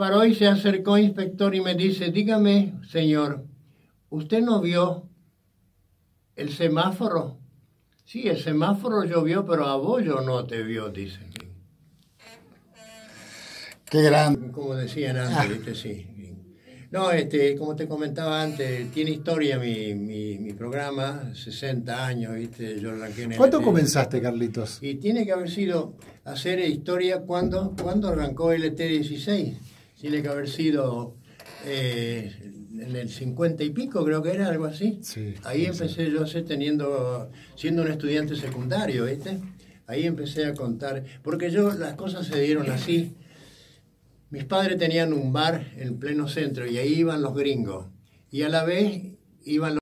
Paró y se acercó inspector y me dice, dígame, señor, ¿usted no vio el semáforo? Sí, el semáforo llovió, pero a vos yo no te vio, dice. Qué grande. Como decían antes, ¿viste? Sí. No, este, como te comentaba antes, tiene historia mi, mi, mi programa, 60 años, ¿viste? Yo arranqué en el ¿Cuándo LT. comenzaste, Carlitos? Y tiene que haber sido hacer historia cuando, cuando arrancó el ET16. Tiene que haber sido eh, en el 50 y pico, creo que era algo así. Sí, Ahí sí, empecé yo a ser teniendo, siendo un estudiante secundario, ¿viste? Ahí empecé a contar, porque yo las cosas se dieron así. Mis padres tenían un bar en pleno centro y ahí iban los gringos. Y a la vez iban los